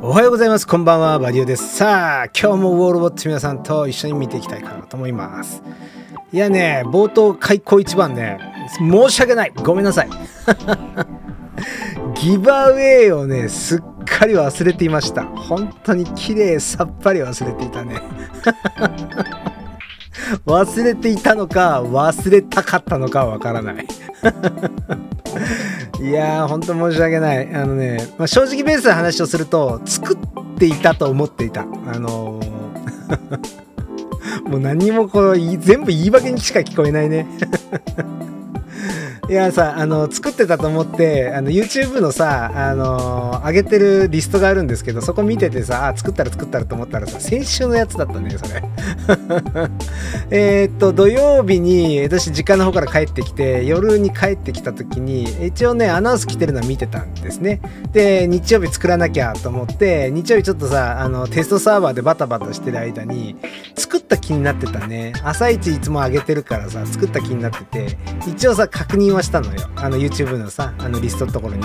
おはようございます。こんばんは。バディオです。さあ、今日もウォールボット皆さんと一緒に見ていきたいかなと思います。いやね、冒頭開口一番ね、申し訳ない。ごめんなさい。ギバウェイをね、すっかり忘れていました。本当に綺麗さっぱり忘れていたね。忘れていたのか、忘れたかったのかわからない。いやー、ほんと申し訳ない。あのね、まあ、正直ベースで話をすると、作っていたと思っていた。あのー もう何もこう、全部言い訳にしか聞こえないね。いやさ、あの、作ってたと思って、あの、YouTube のさ、あの上げてるリストがあるんですけど、そこ見ててさ、あ、作ったら作ったらと思ったらさ、先週のやつだったね、それ。えっと、土曜日に、私、実家の方から帰ってきて、夜に帰ってきた時に、一応ね、アナウンス来てるの見てたんですね。で、日曜日作らなきゃと思って、日曜日ちょっとさ、あの、テストサーバーでバタバタしてる間に、作った気になってたね。朝一いつも上げてるからさ、作った気になってて、一応さ、確認はしたのよ。あの、YouTube のさ、あの、リストのところに。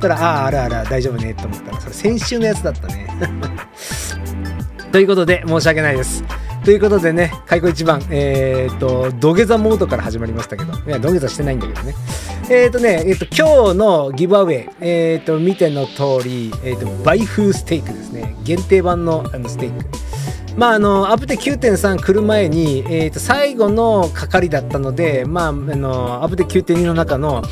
たら、ああ、あるある、大丈夫ね、と思ったら、それ先週のやつだったね。ということで、申し訳ないです。ということでね、開口一番、えっ、と、土下座モードから始まりましたけど、いや、土下座してないんだけどね。えっ、とね、えっ、と、今日のギブアウェイ、えっ、と、見ての通り、えっ、と、バイフーステークですね。限定版のあのステーク。まあ、あの、アプデ9.3来る前に、えっ、と、最後の係だったので、まあ、あの、アプデ9.2の中の、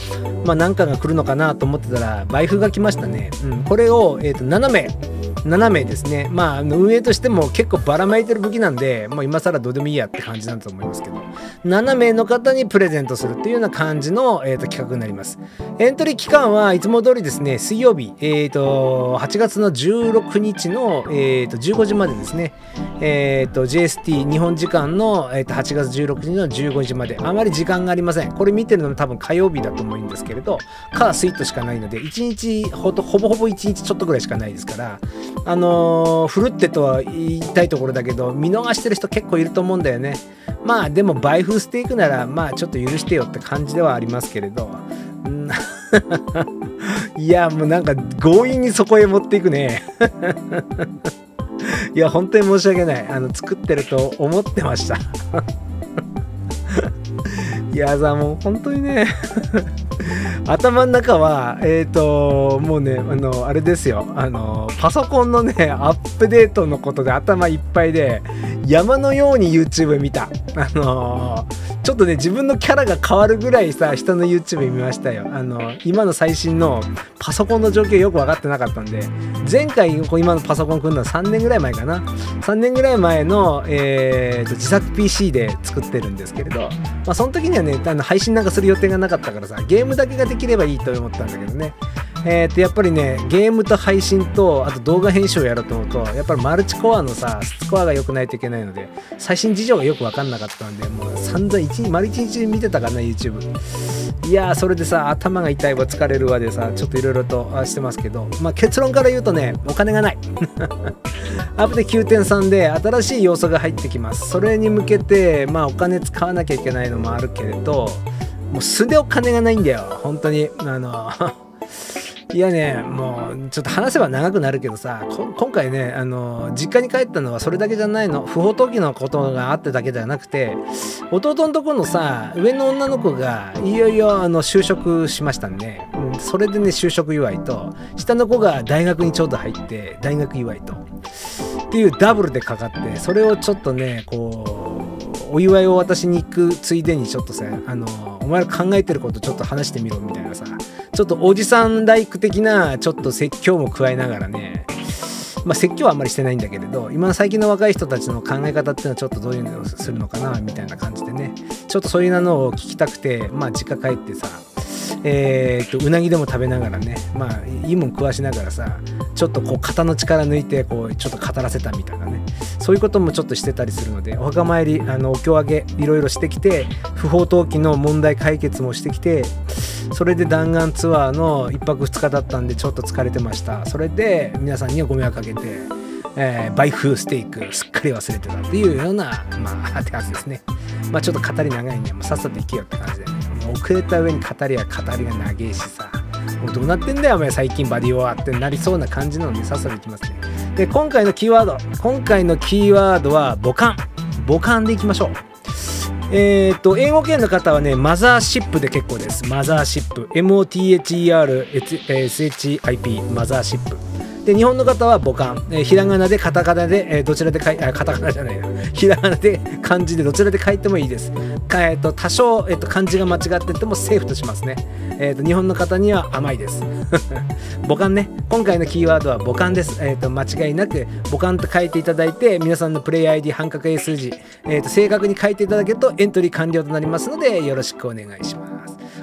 まあ、何かが来るのかなと思ってたら、バイフが来ましたね。うん、これを、えっ、と、7名、7名ですね。まあ、の運営としても結構ばらまいてる武器なんで、もう今更どうでもいいやって感じなんだと思いますけど、7名の方にプレゼントするっていうような感じの、えー、と企画になります。エントリー期間はいつも通りですね、水曜日、えー、と8月の16日の、えー、と15時までですね、えー、と JST 日本時間の、えー、と8月16日の15時まで、あまり時間がありません。これ見てるのも多分火曜日だと思うんですけれど、かスイートしかないので、1日ほとほぼほぼ1日ちょっとぐらいしかないですから、あのー、ふるってとは言いたいところだけど、見逃してる人結構いると思うんだよね。まあでも、バイフーステークなら、まあちょっと許してよって感じではありますけれど。いや、もうなんか強引にそこへ持っていくね。いや、本当に申し訳ない。あの、作ってると思ってました。いやさ、もう本当にね、頭の中は、えっ、ー、と、もうね、あの、あれですよ、あの、パソコンのね、アップデートのことで頭いっぱいで、山のように YouTube 見た。あのちょっとね、自分のキャラが変わるぐらいさ、人の YouTube 見ましたよ。あの、今の最新のパソコンの状況よく分かってなかったんで、前回、今のパソコン組んだの3年ぐらい前かな。3年ぐらい前の、えーと、自作 PC で作ってるんですけれど、まあ、その時にはね、あの配信なんかする予定がなかったからさ、ゲームだけができればいいと思ったんだけどね。えー、とやっぱりねゲームと配信とあと動画編集をやろうと思うとやっぱりマルチコアのさスコアが良くないといけないので最新事情がよく分かんなかったんでもう散々一日丸一日見てたからな YouTube いやーそれでさ頭が痛いわ疲れるわでさちょっといろいろとしてますけど、まあ、結論から言うとねお金がない。アップで9.3で新しい要素が入ってきます。それに向けてまあお金使わなきゃいけないのもあるけれどもう素でお金がないんだよ。本当に。あの いやね、もう、ちょっと話せば長くなるけどさ、今回ね、あの、実家に帰ったのはそれだけじゃないの。不法投棄のことがあってだけではなくて、弟のとこのさ、上の女の子が、いよいよ、あの、就職しましたんで、う、それでね、就職祝いと、下の子が大学にちょうど入って、大学祝いと、っていうダブルでかかって、それをちょっとね、こう、お祝いを渡しに行くついでにちょっとさ、あの、お前ら考えてることちょっと話してみろみたいなさ、ちょっとおじさんライク的なちょっと説教も加えながらね、まあ説教はあんまりしてないんだけれど、今の最近の若い人たちの考え方っていうのはちょっとどういうのをするのかなみたいな感じでね、ちょっとそういうのを聞きたくて、まあ実家帰ってさ、えー、っとうなぎでも食べながらねまあいいもん食わしながらさちょっとこう肩の力抜いてこうちょっと語らせたみたいなね。そういうこともちょっとしてたりするのでお墓参りあのお経上げいろいろしてきて不法投棄の問題解決もしてきてそれで弾丸ツアーの1泊2日だったんでちょっと疲れてました。それで皆さんにはご迷惑かけてえー、バイフーステークすっかり忘れてたっていうようなまあって感じですね。まあちょっと語り長いんでもうさっさと行けよって感じで、ね、もう遅れた上に語りは語りが長いしさ。どうなってんだよお前。最近バディオアってなりそうな感じなのでさっさといきますね。で今回のキーワード。今回のキーワードは母艦。母艦でいきましょう。えっ、と英語圏の方はねマザーシップで結構です。マザーシップ。MOTHERSHIP マザーシップ。で日本の方は母漢、えー、ひらがなでカタカナで、えー、どちらで書いあカタカナじゃないなひらがなで漢字でどちらで書いてもいいです。えーと、多少、えーと、漢字が間違っててもセーフとしますね。えーと、日本の方には甘いです。母漢ね今回のキーワードは母漢です。えー、と間違いなく母漢と書いていただいて皆さんのプレイ ID 半角英数字、えー、と正確に書いていただけるとエントリー完了となりますのでよろしくお願いします。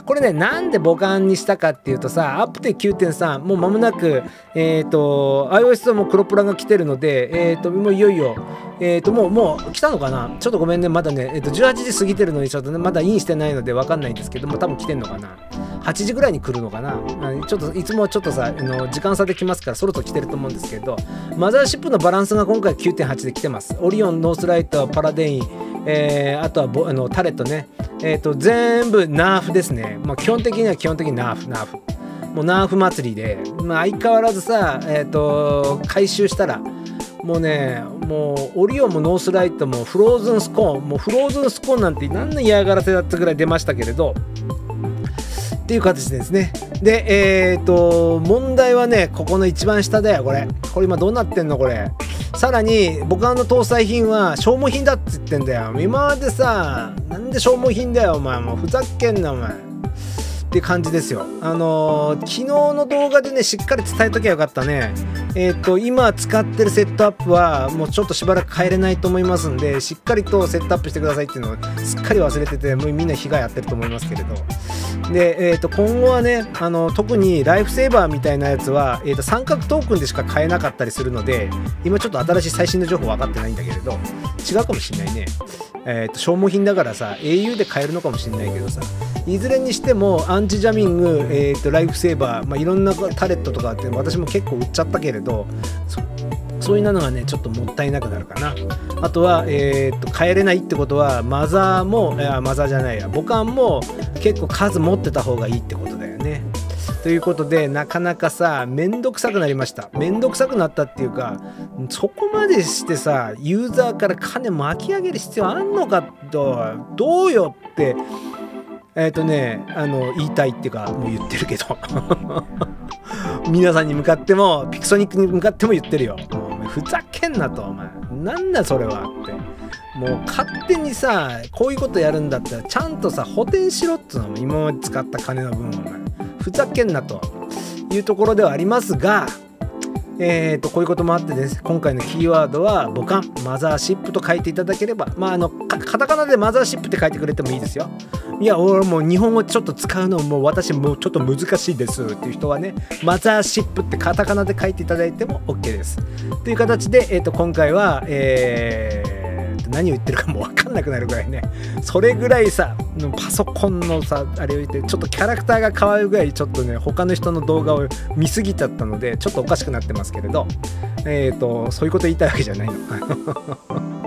これねなんで母艦にしたかっていうとさアップデ9.3もう間もなくえっ、ー、と iOS はもう黒プラが来てるのでえっ、ー、ともういよいよえっ、ー、ともうもう来たのかな？ちょっとごめんね。まだね、えー、と18時過ぎてるのにちょっとねまだインしてないのでわかんないんですけども多分来てんのかな？8時ぐらいに来るのかな？ちょっといつもちょっとさあの時間差で来ますからそろそろ来てると思うんですけどマザーシップのバランスが今回9.8で来てます。オリオンノースライトパラデイン、えー、あとはボあのタレットね。えっ、ー、と全部ナーフですね、まあ、基本的には基本的にナーフナーフ。もうナーフ祭りで、まあ、相変わらずさえっ、ー、と回収したらもうねもうオリオンもノースライトもフローズンスコーンもうフローズンスコーンなんて何の嫌がらせだったぐらい出ましたけれどっていう形ですね。でえっ、ー、と問題はねここの一番下だよこれ。これ今どうなってんのこれ。さらに僕の搭載品は消耗品だって言ってんだよ。今までさなんで消耗品だよお前。もうふざけんなお前。って感じですよ。あのー、昨日の動画でねしっかり伝えときゃよかったね。えっ、ー、と今使ってるセットアップはもうちょっとしばらく変えれないと思いますんでしっかりとセットアップしてくださいっていうのをすっかり忘れててもうみんな被害やってると思いますけれど。で、えー、と今後はねあの特にライフセーバーみたいなやつは、えー、と三角トークンでしか買えなかったりするので今ちょっと新しい最新の情報分かってないんだけれど違うかもしんないね。えー、と消耗品だからさ au で買えるのかもしれないけどさいずれにしてもアンチジャミング、えー、とライフセーバー、まあ、いろんなタレットとかって私も結構売っちゃったけれどそういうのがねちょっともったいなくなるかな。あとは、えー、と帰れないってことはマザーもいやマザーじゃないや。母艦も結構数持ってた方がいいってことだよね。ということでなかなかさめんどくさくなりました。めんどくさくなったっていうかそこまでしてさユーザーから金巻き上げる必要あんのかとどうよってえっ、ー、とねあの言いたいっていうかもう言ってるけど。皆さんに向かってもピクソニックに向かっても言ってるよ。ふざけんなとお前。なんだそれはって。もう勝手にさこういうことやるんだったらちゃんとさ補填しろっつうのも今まで使った金の分お前。ふざけんなというところではありますがえーと、こういうこともあってです。今回のキーワードは母艦マザーシップと書いていただければ。まああのカタカナでマザーシップって書いてくれてもいいですよ。いや俺もう日本語ちょっと使うのも私もうちょっと難しいですっていう人はねマザーシップってカタカナで書いていただいても OK です。という形で、えーと、今回はえー何を言ってるかも分かんなくなるぐらいね。それぐらいさパソコンのさあれを言ってちょっとキャラクターが変わるぐらいちょっとね他の人の動画を見すぎちゃったのでちょっとおかしくなってますけれど。えっ、ー、とそういうこと言いたいわけじゃないの。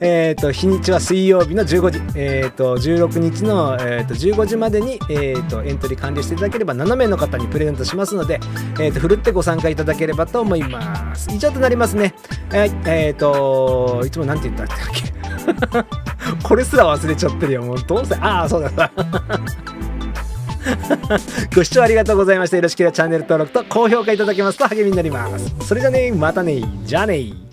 えーと、日にちは水曜日の15時、えーと、16日の、えーと、15時までに、えー、とエントリー完了していただければ7名の方にプレゼントしますので、えー、とふるってご参加いただければと思います。以上となりますね。はいえっ、ー、といつも何て言ったっけ？これすら忘れちゃってるよ。もうどうせああそうだ ご視聴ありがとうございました。よろしければチャンネル登録と高評価いただけますと励みになります。それじゃねまたねじゃあね